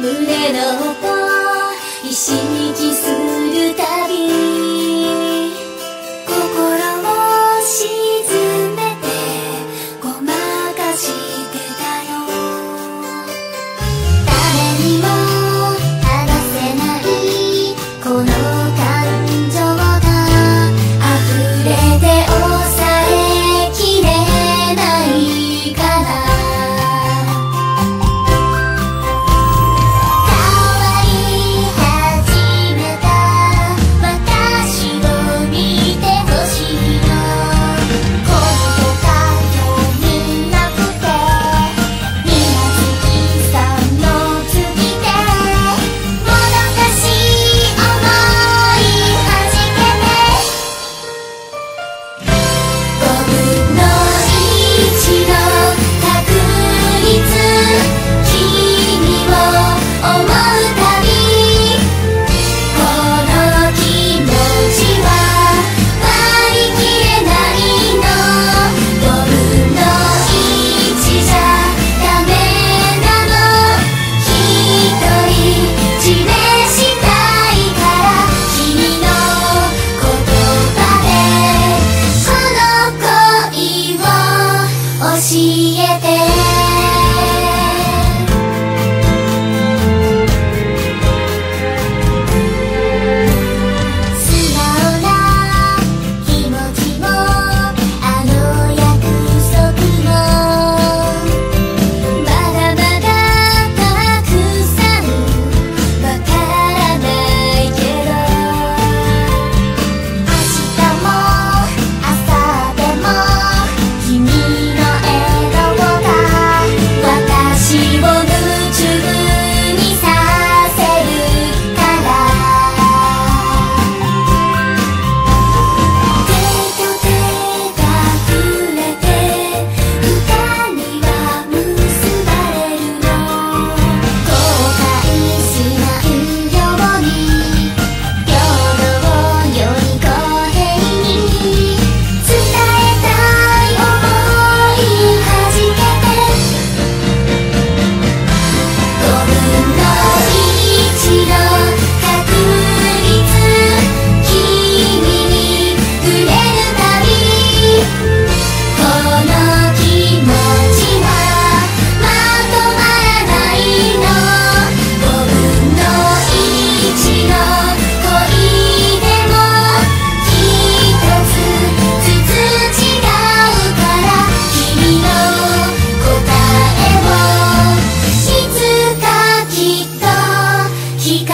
胸の音石に帰するた光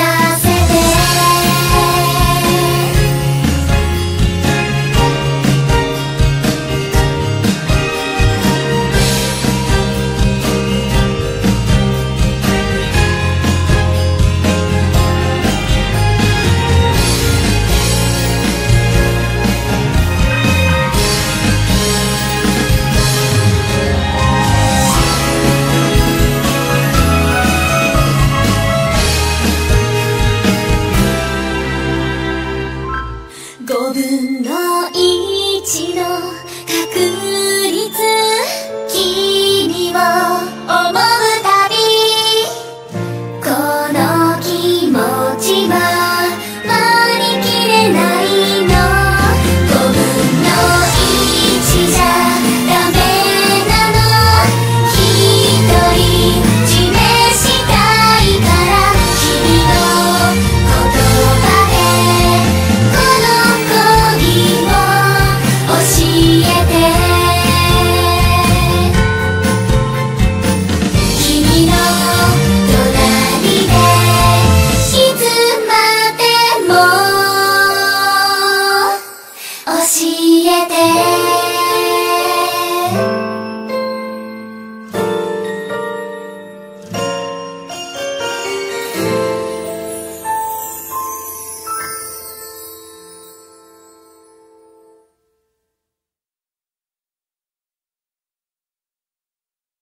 다 그리